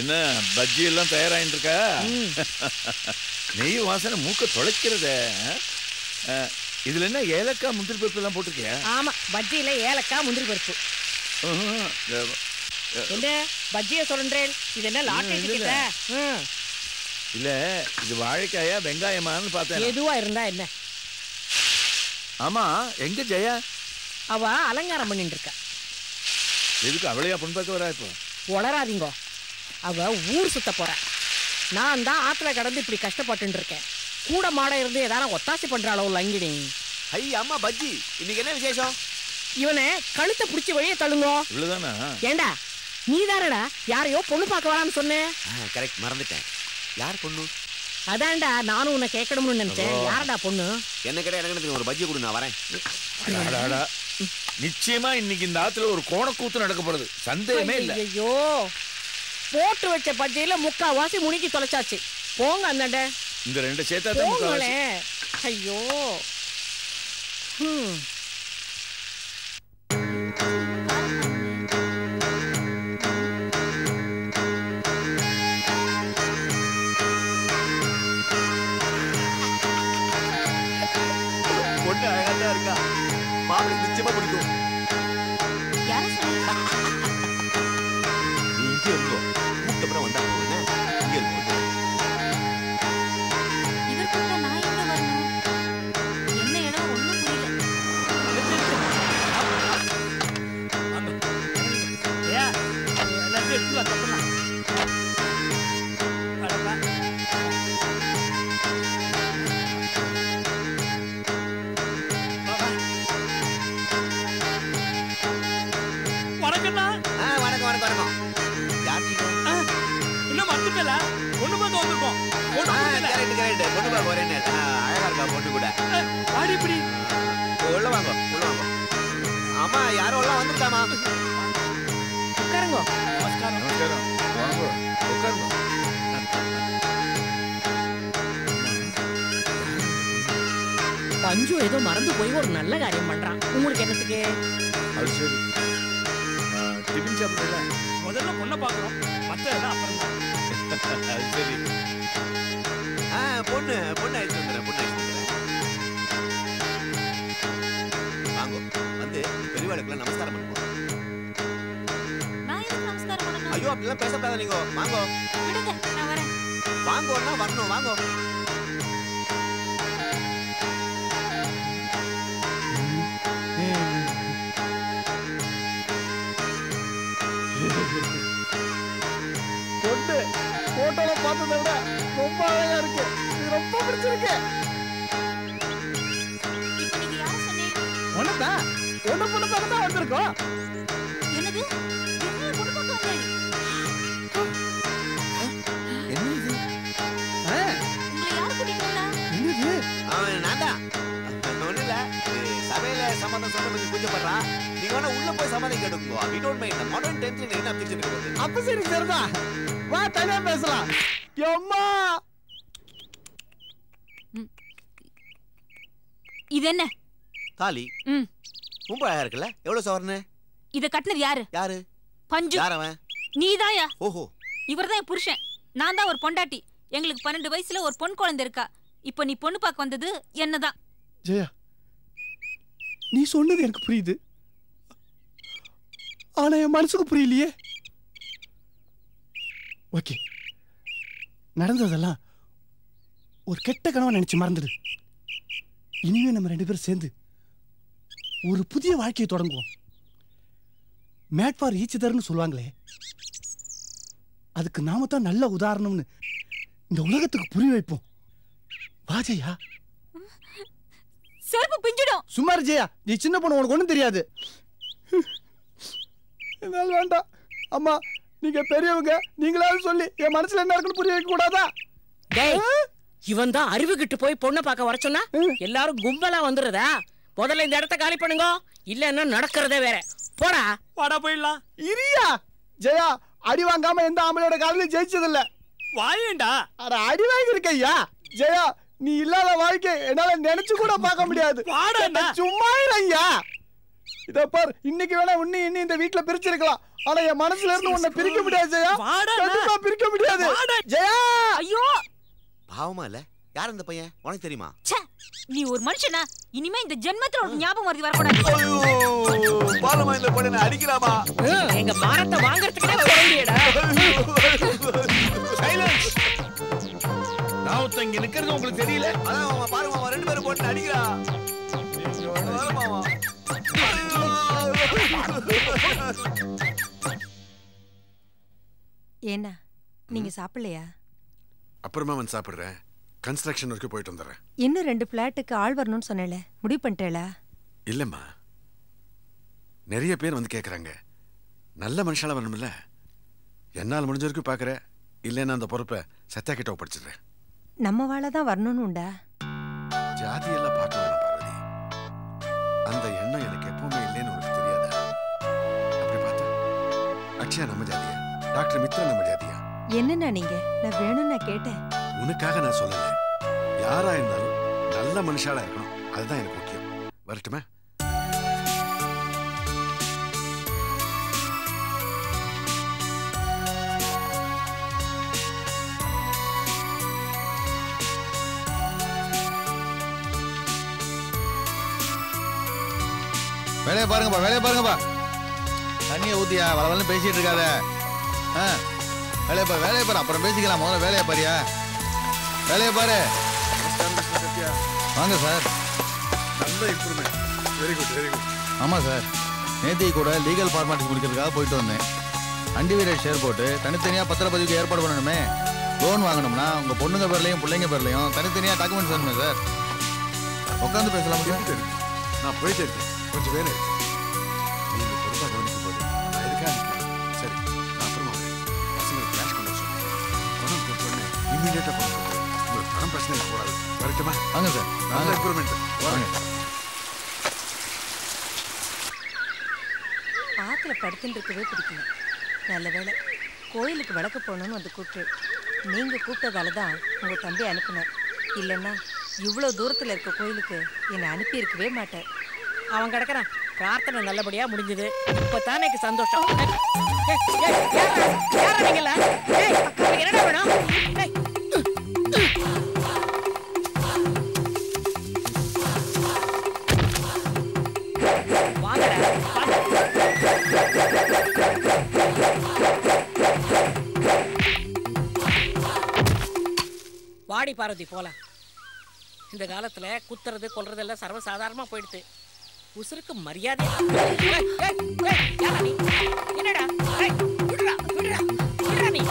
என்ன பஜ்ஜி எல்லாம் தயாராயிட்டு இருக்கா நெய் வாசனை மூக்க தொலைக்கிறதே இதுல என்ன ஏலக்காய் முந்திரி பருப்பு எல்லாம் போட்டிருக்கியா? ஆமா பஜ்ஜியில ஏலக்காய் முந்திரி பருப்பு. என்ன பஜ்ஜிய சொல்றேன்? இது என்ன லாட்டரி இல்ல, இது வாழைக்காயா வெங்காயமான்னு பார்த்தேன் எதுவா இருந்தா என்ன? ஆமா எங்க ஜெயா? அவ அலங்காரம் பண்ணிட்டு இருக்கா எதுக்கு அவளையா பொன் பார்க்க வரா இப்போ? உளராதீங்க அவ ஊர் சுத்த போறா. நான் தான் ஆத்துல கடந்து இப்படி கஷ்டப்பட்டு இருக்கேன். கூட மாட இருந்து ஏதாவது ஒத்தாசி பண்றாளோ லங்கினி. ஐ அம்மா பஜ்ஜி. இன்னைக்கு என்ன விசேஷம்? இவனை கழுத்தை பிடிச்சி வெளியே தள்ளுங்க. இவ்வளவுதானா? ஏண்டா நீ தானடா யாரையோ பொண்ணு பார்க்க வரான்னு சொன்னேன் கரெக்ட் மறந்துட்டேன். யார் பொண்ணு? அதான்டா நானும் உன்னை கேட்கணும்னு நினைச்சேன். யாரடா பொண்ணு? என்ன கேட்டா எனக்கு ஒரு பஜ்ஜி கொடு நான் வரேன். அடாடா. நிச்சயமா இன்னைக்கு இந்த ஆத்துல ஒரு கோணக்கூத்து நடக்க போறது. சந்தேகமே இல்ல. ஐயோ போட்டு வச்ச பஜ்ஜியில முக்காவாசி முனிக்கி தொலைச்சாச்சு. போங்க அந்தாண்ட இந்த ரெண்டு சேர்த்தா ஐயோ. ஹம். பஞ்சு ஏதோ மறந்து போய் ஒரு நல்ல காரியம் பண்றான். உங்களுக்கு என்னத்துக்கு? அது சரி. ஆ, டிஃபன் சாப்பிடல முதல்ல பொண்ணை பாக்குறோம் மத்த எல்லாம் அப்புறம் தான் அது சரி. ஆ பொண்ணு பொண்ணு அழைச்சு வந்துடுறேன் பொண்ணு அழைச்சு வந்துடுறேன் வாங்க வந்து பெரியவாளுக்குலாம் நமஸ்காரம் பண்ணுவோம் ஐயோ அப்படிலாம் பேசக்கூடாது நீங்க. வாங்க. விடுங்க நான் வரேன். வாங்கோன்னா வரணும் வாங்க. வந்தா என்னது? அவன் நான் தான் ஒன்றும் இல்லை. சபையில சம்மந்தம் சொல்ல கொஞ்சம் கூச்சப்படுறா. நீங்க வேணா உள்ள போய் சம்மதம் கேட்டுக்கோ. வி டோன்ட் மைண்ட் மாடர்ன் டைம்ஸ்ல என்ன அப்ஜெக்ஷன் இருக்கு அப்ப சரி வா தனியா பேசலாம். எம்மா! இது என்ன? தாலி. ம். ரொம்ப அழகா இருக்குல்ல? எவ்வளவு சவரனு? இத கட்டினது யாரு? யாரு? பஞ்சு. யார் அவன் நீதாயா? ஓஹோ. இவர்தான் என் புருஷன். நான் தான் ஒரு பொண்டாட்டி. எங்களுக்கு பன்னெண்டு வயசுல ஒரு பொன் குழந்தை இருக்கா. இப்போ நீ பொண்ணு பார்க்க வந்தது என்னதான். ஜெயா நீ சொன்னது எனக்கு புரியுது. ஆனா என் மனசுக்கு புரியலையே. ஓகே. நடந்ததெல்லாம் ஒரு கெட்ட கனவா நினைச்சு மறந்துடு. இனிமே நம்ம ரெண்டு பேரும் சேர்ந்து ஒரு புதிய வாழ்க்கையை தொடங்குவோம். மேட் ஃபார் ஈச் அதர்னு சொல்லுவாங்களே. அதுக்கு நாம தான் நல்ல உதாரணம்னு இந்த உலகத்துக்கு புரிய வைப்போம். வா ஜெயா. செருப்பு பிஞ்சிடும். சுமார் ஜெயா. நீ சின்ன பொண்ணு உனக்கு ஒன்றும் தெரியாது. என்னால் வேண்டாம். அம்மா நீங்க பெரியவங்க நீங்களாவது சொல்லி என் மனசுல என்ன இருக்குன்னு புரிய வைக்க கூடாதா? இவன் தான் அறிவு கிட்டு போய் பொண்ணை பார்க்க வர சொன்னா. எல்லாரும் கும்பலா வந்துடுறதா? முதல்ல இந்த இடத்த காலி பண்ணுங்க. இல்லன்னா நடக்கிறதே வேற. போடா. வாடா போயிடலாம். இரியா! ஜெயா அடி வாங்காம எந்த ஆம்பளையோட காலையும் ஜெயிச்சதில்ல. வாயேண்டா அட அடி வாங்கியிருக்க ஐயா. ஜெயா நீ இல்லாத வாழ்க்கை என்னால நினைச்சு கூட பார்க்க முடியாது. வாடா. சும்மா இரு ஐயா. இத பார் இன்னைக்கு வேணா உன்னை இன்னி இந்த வீட்ல பிரிச்சிருக்கலாம். ஆனா என் மனசுல இருந்து உன்னை பிரிக்க முடியாது ஜெயா. கண்டிப்பா பிரிக்க முடியாது. ஜெயா! ஐயோ! பாவமா இல்ல? யார் அந்த பையன்? உனக்கு தெரியுமா? ச்சே நீ ஒரு மனுஷனா? இனிமே இந்த ஜென்மத்துல உனக்கு ஞாபகம் வருது வரக்கூடாது. ஐயோ பாலமா இந்த பொண்ணை அடிக்கலாமா? எங்க மானத்தை வாங்குறதுக்கே குழந்தையடா சைலன்ஸ் நான் ஒருத்தன் இங்க நிக்கிறது உங்களுக்கு தெரியல. அதான் மாமா பாருங்க மாமா ரெண்டு பேரும் போட்டு அடிக்கிறா. மாமா. ஏன்னா நீங்க சாப்பிடலையா? அப்புறமா வந்து சாப்பிடுறேன். கன்ஸ்ட்ரக்ஷன் வரைக்கும் போயிட்டு வந்துடுறேன். இன்னும் ரெண்டு பிளாட்டுக்கு ஆள் வரணும்னு சொன்னேல முடிவு பண்ணிட்டேளா இல்லைம்மா. நிறைய பேர் வந்து கேட்குறாங்க நல்ல மனுஷால வரணும்ல. என்னால் முடிஞ்ச வரைக்கும் பார்க்குறேன் இல்லைன்னா அந்த பொறுப்பை சத்யா கிட்ட ஒப்படைச்சிடுறேன். நம்ம வாழ தான் வரணும்னு உண்டா? ஜாதியெல்லாம் பார்க்க வேணாம் பார்வதி. அந்த எண்ணம் எனக்கு எப்பவுமே இல்லைன்னு உனக்கு தெரியாதா? அப்படி பார்த்தா அக்ஷயா நம்ம ஜாதியா? டாக்டர் மித்ரா நம்ம ஜாதியா? என்னண்ணா நீங்க? நான் வேணும்னு நான் கேட்டேன். உனக்காக நான் சொல்லல. யாரா இருந்தாலும் நல்ல மனுஷாலா இருக்கணும். அதுதான் எனக்கு முக்கியம். வரட்டுமே? வேலையை பாருங்கப்பா வேலையை பாருங்கப்பா. தண்ணியை ஊத்தியா? வளவலன்னு பேசிட்டு இருக்காத. ஆ வேலையை பாரு வேலையை பாரு. அப்புறம் பேசிக்கலாம். முதல்ல வேலையை பாரியா? வேலையை பாரு. வாங்க சார். நல்ல improvement very good very good ஆமாம் சார். நேத்தி கூட லீகல் ஃபார்மாலிட்டிஸ் முடிக்கிறதுக்காக போயிட்டு வந்தேன். அண்டிவீரர் ஷேர் போட்டு தனித்தனியாக பத்திரப்பதிவுக்கு ஏற்பாடு பண்ணணுமே. லோன் வாங்கணும்னா உங்கள் பொண்ணுங்க பேர்லையும் பிள்ளைங்க பேர்லையும் தனித்தனியாக டாக்குமெண்ட்ஸ் வேணுமே சார். உட்காந்து பேசலாம் இருக்கு. நான் போயிட்டே இருக்கேன். கொஞ்சம் வேலை இருக்கு. நீங்க பொறுப்பா கவனிக்கும் போது நான் எதுக்காக நிற்கிறேன் சரி நான் அப்புறமா வரேன். பசங்களுக்கு கேஷ் கொண்டு வர சொன்னேன் பணம் கொடுத்த பணம் பிரச்சனை இருக்கக்கூடாது வரட்டுமா வாங்க சார் நல்ல வாங்க இம்ப்ரூவ்மெண்ட் வாங்க ஆத்துல படுத்துட்டு இருக்கவே பிடிக்கல நல்ல வேளை கோயிலுக்கு விளக்கு போகணும்னு வந்து கூப்பிட்டு நீங்க கூப்பிட்டதால தான் உங்க தம்பி அனுப்புனேன் இல்லைன்னா இவ்வளோ தூரத்துல இருக்க கோயிலுக்கு என்னை அனுப்பி இருக்கவே மாட்டேன் அவன் கிடக்குறான் பிரார்த்தனை நல்லபடியா முடிஞ்சது இப்பதானே எனக்கு சந்தோஷம் நீங்களா? என்னடா வேணும் வாடி பார்வதி போலாம். இந்த காலத்துல குத்துறது கொல்றது எல்லாம் சர்வசாதாரணமா போயிடுது. உசுருக்கு மரியாதை என்னடா? ஏய், விடுடா, விடுடா, நீ.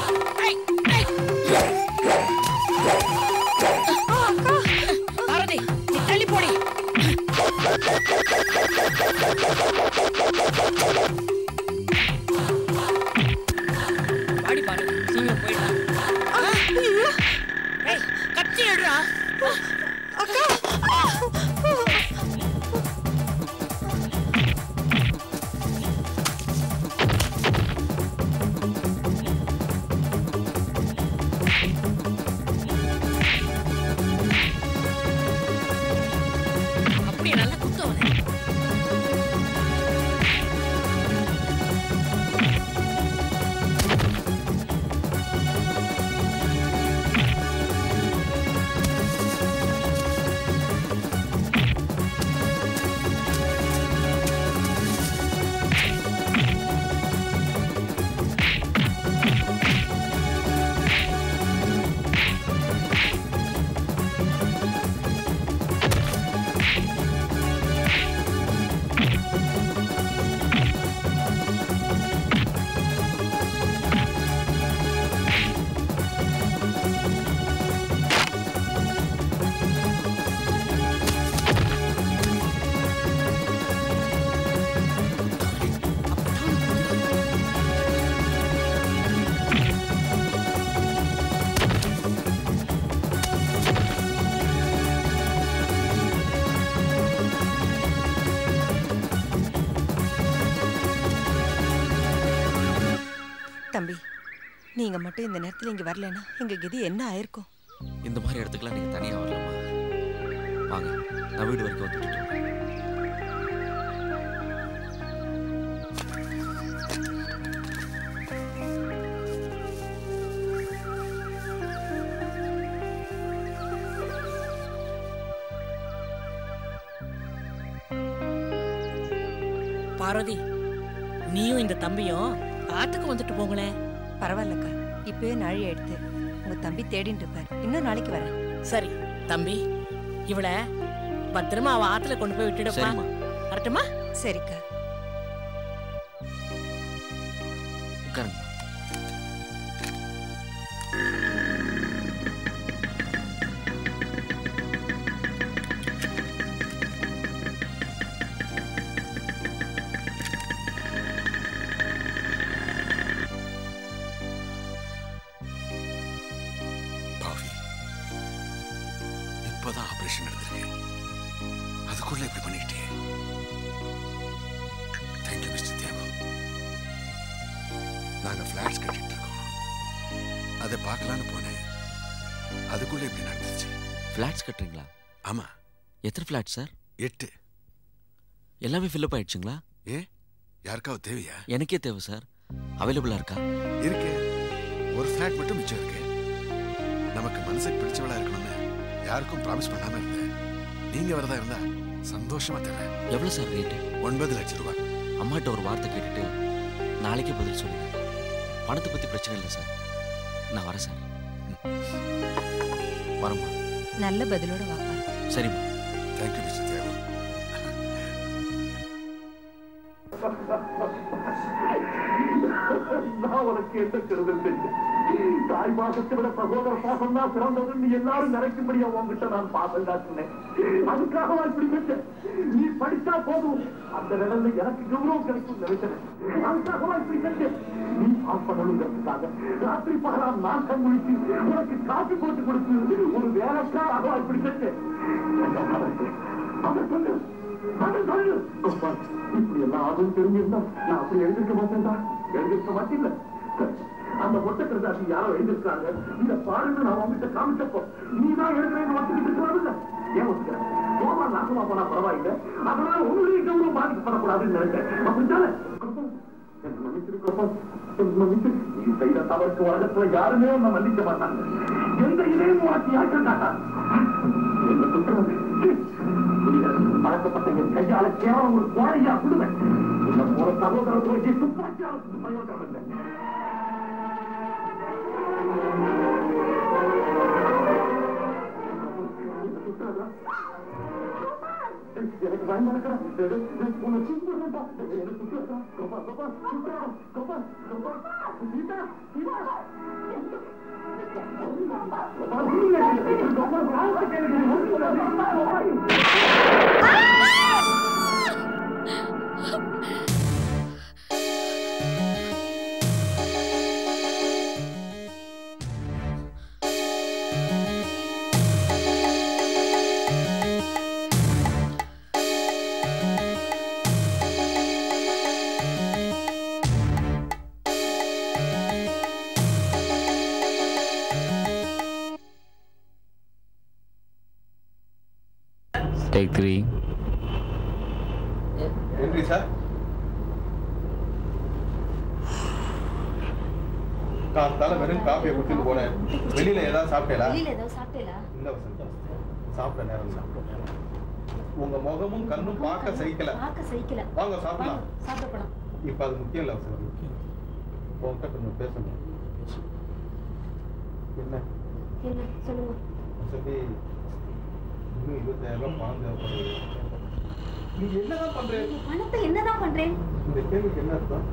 நீ தள்ளி போடி. நீ நீங்க மட்டும் இந்த நேரத்துல இங்க வரலனா எங்க கதி என்ன ஆயிருக்கும்? இந்த மாதிரி இடத்துக்குலாம் நீங்க தனியா வரலாமா? வாங்க நான் வீடு வரைக்கும் வந்துட்டோம் பார்வதி நீயும் இந்த தம்பியும் ஆத்துக்கு வந்துட்டு போங்களேன். பரவாயில்லக்கா. இப்பவே நாழி எடுத்து உங்க தம்பி தேடிட்டு இருப்பார். இன்னும் நாளைக்கு வரேன். சரி தம்பி. இவளை பத்திரமா அவ ஆத்துல கொண்டு போய் விட்டுடுப்பா. வரட்டுமா? சரிக்கா. Flat sir. எட்டு. எல்லாமே ஃபில்அப் ஆயிடுச்சுங்களா? ஏ யாருக்காவது தேவையா? எனக்கே தேவை சார். அவைலபிளா இருக்கா? இருக்கு. ஒரு ஃபிளாட் மட்டும் மிச்சம் இருக்கு. நமக்கு மனசுக்கு பிடிச்சவளா இருக்கணும்னு யாருக்கும் ப்ராமிஸ் பண்ணாம இருந்தேன். நீங்க வரதா இருந்தா சந்தோஷமா தரேன். எவ்வளவு சார் ரேட்டு ஒன்பது லட்சம் ரூபாய். அம்மாட்ட ஒரு வார்த்தை கேட்டுட்டு நாளைக்கே பதில் சொல்லுங்க. பணத்தை பத்தி பிரச்சனை இல்லை சார். நான் வரேன் சார். வரேம்மா. நல்ல பதிலோட வாப்பா. சரிம்மா. தேங்க்யூ மிஸ்டர் தியாகு நான் உனக்கு என்ன கருதல் செஞ்சேன் தாய் பாசத்தை விட சகோதர பாசம் தான் சிறந்ததுன்னு எல்லாரும் நினைக்கும்படியா உங்ககிட்ட நான் பாசம் காட்டினேன் அதுக்காக இப்படி வச்சேன் நீ படிச்சா போதும். அந்த நிலையில எனக்கு கௌரவம் கிடைக்கும் நினைச்சேன். அதுக்காக இப்படி செஞ்சேன் நீ பாஸ் பண்ணணுங்கிறதுக்காக ராத்திரி பகலாம் நான் கண் முடிச்சு உனக்கு காப்பி போட்டு கொடுத்து ஒரு வேலைக்காக இப்படி செஞ்சேன் அதை இப்படி எல்லாம் ஆகும் தெரிஞ்சிருந்தா நான் அப்படி எழுதிருக்க மாட்டேன்டா எழுதிருக்க மாட்டேன் அந்த மொட்டை கருதாசி யாரோ எழுதிருக்காங்க இத பாருன்னு நான் உங்ககிட்ட காமிச்சப்போ நீ தான் எழுதுறேன்னு ஒத்துக்கிட்டு இருக்கலாம்ல ஏன் ஒத்துக்கிறேன் நாசமா போனா பரவாயில்லை அதனால உங்களுடைய கௌரவம் பாதிக்கப்படக்கூடாதுன்னு நினைக்கிறேன் அப்படித்தானே செய்த தவறுக்கு உலகத்துல யாருமே உன்னை மன்னிக்க மாட்டாங்க. எந்த இதையும் உனக்கு யாக்க பழக்கப்பட்ட என் கையால கேவலம் ஒரு கோழையா விடுவேன் உன்னை போல சகோதர துறைக்கு துப்பாக்கியால் பிரயோஜனம் இல்லை எனக்கு பயமா இருக்கிறேன் உன்னை சுத்தா எனக்கு சுத்தா கோபா கோபா சுத்தா கோபா கோபா சீதா சீதா நன்றி சார் காத்தால வெறும் காப்பியை குடிச்சிட்டு போனேன். வெளியில ஏதாவது சாப்பிட்டேலா வெளியில ஏதாவது சாப்பிட்டேலா இல்ல வசந்த் சாப்பிட நேரம் தான். உங்க முகமும் கண்ணும் பார்க்க சகிக்கல. பார்க்க சகிக்கல. வாங்க சாப்பிடலாம். சாப்பிட போலாம். இப்ப அது முக்கியம் இல்ல வசந்த் உங்ககிட்ட கொஞ்சம் பேசணும் என்ன? என்ன? சொல்லுங்க. வசந்தி இன்னும் இருபத்தாயிரம் ரூபாய் பணம் தேவைப்படுது நீங்க என்னதான் பண்றீங்க பணத்தை என்னதான் பண்றேன் இந்த கேள்விக்கு என்ன அர்த்தம்?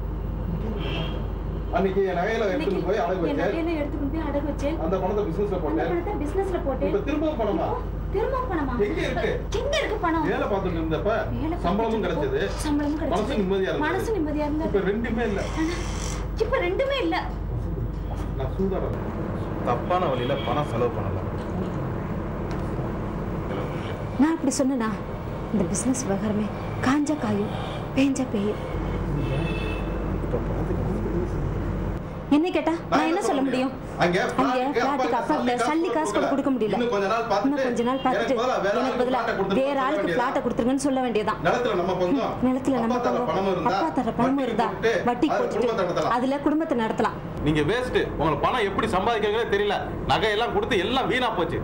அன்னைக்கு என் நகையில எடுத்துட்டு போய் அடகு வச்சேன். நகையில எடுத்துட்டு போய் அடகு வச்சேன். அந்த பணத்தை பிசினஸ்ல அந்த போட்டேன். பணத்தை பிசினஸ்ல போட்டேன். இப்ப திரும்பவும் பணமா? திரும்ப பணமா? எங்க இருக்கு? எங்க இருக்கு பணம்? வேலை பார்த்துட்டு இருந்தப்ப சம்பளமும் கிடைச்சது. சம்பளமும் கிடைச்சது. மனசு நிம்மதியா இருந்தது. மனசு நிம்மதியா இருந்தது. இப்ப ரெண்டுமே இல்ல. இப்ப ரெண்டுமே இல்ல. நான் சூதாடம் தப்பான வழியில பணம் செலவு பண்ணல. நான் இப்படி சொன்னேனா? இந்த பிசினஸ் விவகாரமே காஞ்ச காயும் பேஞ்ச பேயும். என்ன கேட்டா? நான் என்ன சொல்ல முடியும்? அங்க பிளாட்டுக்கு அப்பா சல்லி காசு கூட கொடுக்க முடியல. இன்னும் கொஞ்ச நாள் பார்த்துட்டு கொஞ்ச நாள் பார்த்துட்டு எனக்கு பதிலா வேற ஆளுக்கு. பிளாட்டை கொடுத்துருங்கன்னு சொல்ல வேண்டியதான் நிலத்துல நம்ம பங்கம் நிலத்துல நம்ம அப்பா தர பங்கம், பணம் இருந்தா அப்பா தர பணம் இருந்தா வட்டி போட்டுட்டு. அதுல குடும்பத்தை நடத்தலாம். நீங்க வேஸ்ட் உங்களுக்கு பணம் எப்படி சம்பாதிக்கிறீங்களே தெரியல. நகையெல்லாம் கொடுத்து எல்லாம் வீணா போச்சு.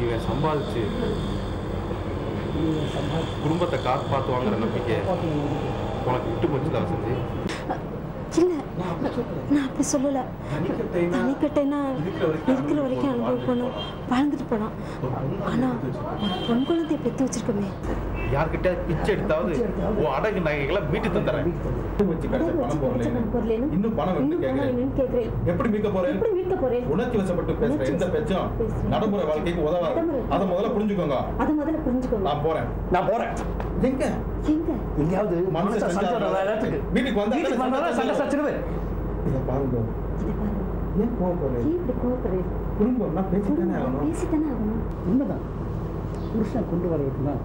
இனி இவன் சம்பாதிச்சு குடும்பத்தை காப்பாற்றுவாங்கிற நம்பிக்கை உனக்கு விட்டு போச்சுல வசந்தி? இல்ல நான் அப்படி சொல்லலை. தனிக்கட்டைனா இருக்கிற வரைக்கும் அனுபவிக்கணும். வாழ்ந்துட்டு போனோம் ஆனா ஒரு பொன் குழந்தைய பெற்று வச்சிருக்கோமே. யார்கிட்ட பிச்சை எடுத்தாவது உன் அடகு நகைகளை மீட்டு தந்துறேன் வச்சு கிடைச்ச பணம் போகல இன்னும் பணம் கேட்கிறேன். கேக்குறேன் எப்படி மீட்க போறேன்? உணர்ச்சி வசப்பட்டு பேசுற எந்த பேச்சும் நடைமுறை வாழ்க்கைக்கு உதவாது அதை முதல்ல புரிஞ்சுக்கோங்க. அதை முதல்ல புரிஞ்சுக்கோங்க. நான் போறேன். நான் போறேன். எங்க? எங்க? எங்கேயாவது மனசு வீட்டுக்கு வந்தா வீட்டுக்கு வந்தா சண்டை சச்சிருவேன் இதை பாருங்க. ஏன் கோவப்படுறேன் இப்படி கோவப்படுறேன் குடும்பம்னா பேசித்தானே ஆகணும். பேசித்தானே ஆகணும். உண்மைதான். புருஷன் கொண்டு வரதுக்கு தான்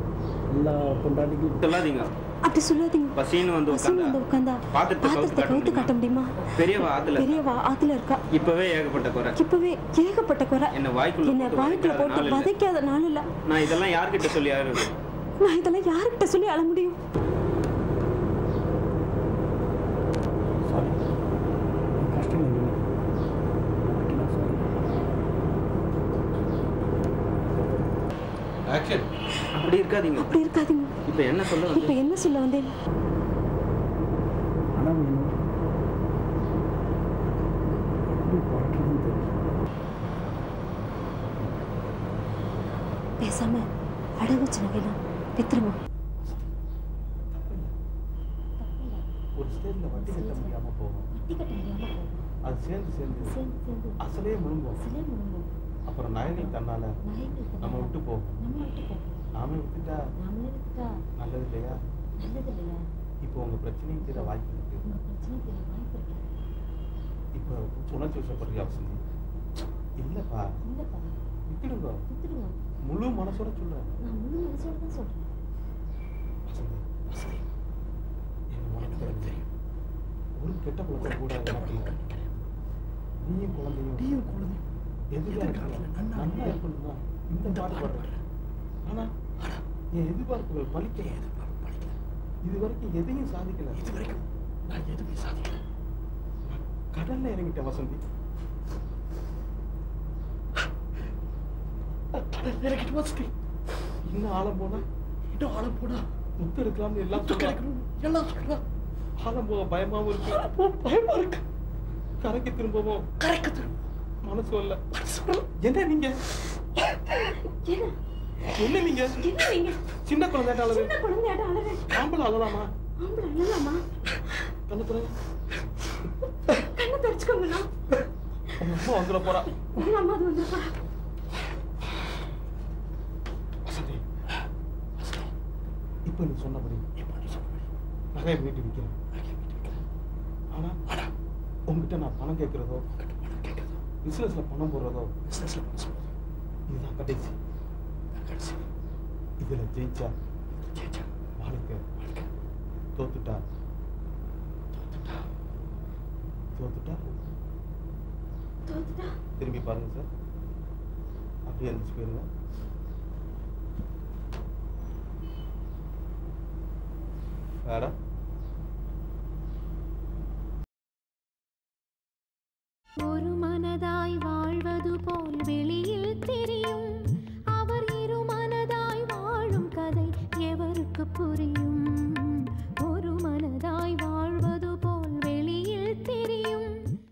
எல்லா பொண்டாட்டிக்கும் சொல்லாதீங்க. அப்படி சொல்லாதீங்க. பசின்னு வந்து வந்து உட்காந்தா பாத்திரத்தை கவுத்து காட்ட முடியுமா? பெரியவா ஆத்துல? பெரியவா ஆத்துல இருக்கா? இப்பவே ஏகப்பட்ட குறை. இப்பவே ஏகப்பட்ட குறை. என்ன வாய்க்குள்ள என்ன வாய்க்குள்ள போட்டு நாள் இல்ல. வதைக்காத நாள் இல்ல. நான் இதெல்லாம் யார்கிட்ட சொல்லி ஆறுது நான் இதெல்லாம் யார்கிட்ட சொல்லி அழ முடியும் சாரி கஷ்டம் இல்லை ஆக்ஷன் அப்படி இருக்காதீங்க. அப்படி இருக்காதீங்க. இப்ப என்ன சொல்ல இப்ப என்ன சொல்ல வந்தேன்? பேசாம அடகு வச்ச நகைலாம் வித்துருவோம் ஒரு ஸ்டேஜ்ல வட்டி கட்ட முடியாம போகும். அது சேர்ந்து சேர்ந்து அசலே முழுங்கும். அப்புறம் நகைகள் தன்னால நம்ம விட்டு போகும். நாமே விட்டுட்டா நல்லது இல்லையா இப்போ உங்க பிரச்சனையும் தீர வாய்ப்பு இருக்கு. இப்போ உணர்ச்சி வசப்படுறியா வசந்தி? இல்லப்பா. விட்டுடுங்க முழு மனசோட சொல்றேன். வசந்தி வசந்தி. எங்க உனக்கு எனக்கு தெரியும். ஒரு கெட்ட பழக்கம் கூட எனக்கு நீயும் குழந்தையும். நீயும் குழந்தையும். எதிர்காலத்தில் நன்னா இருக்கணும்னா இந்த பாட்டு பாடுறேன். ஆனா என் எதிர்பார்ப்புகள் பலிக்கல இது வரைக்கும் எதையும் சாதிக்கல. இது வரைக்கும் நான் எதுவுமே சாதிக்கல. கடல்ல இறங்கிட்டேன் வசந்தி. நான் கடல்ல இறங்கிட்டு வசந்தி. இன்னும் ஆழம் போனா? இன்னும் ஆழம் போனா? முத்து எடுக்கலாம்னு எல்லாம் கிடைக்கணும் எல்லாம் சொல்றான் ஆழம் போக பயமாவும் இருக்கு. பயமா இருக்கு. கரைக்கு திரும்பவும். கரைக்கு திரும்ப மனசு வரல. என்ன நீங்க? என்ன நீங்க? என்ன நீங்க? சின்ன குழந்தையாட்ட அழகு சின்ன குழந்தையாட்ட அழகு ஆம்பளை அழலாமா? ஆம்பளை அழலாமா? கண்ணு திறங்க கண்ணை தரிச்சுக்கோங்கண்ணா உங்க அம்மா வந்துட போறா. உங்க அம்மா அது வந்து வசந்தி. வசந்தி. இப்போ நீ சொன்னபடி இப்போ நீ சொன்னபடி நகையை வீட்டு விற்கிறேன் ஆனா ஆனா உங்ககிட்ட நான் பணம் கேட்கறதோ பணம் கேட்கறதோ பிசினஸ்ல பணம் போடுறதோ பிசினஸ்ல பணம் சொல்றதோ இதுதான் கடைசி. கடைசி இதுல ஜெயிச்சா ஜெயிச்சா வாழ்க்கை வாழ்க்கை தோத்துட்டா தோத்துட்டா தோத்துட்டா தோத்துட்டா திரும்பி பாருங்க சார் அப்படியே இருந்துச்சு போயிருங்க வேற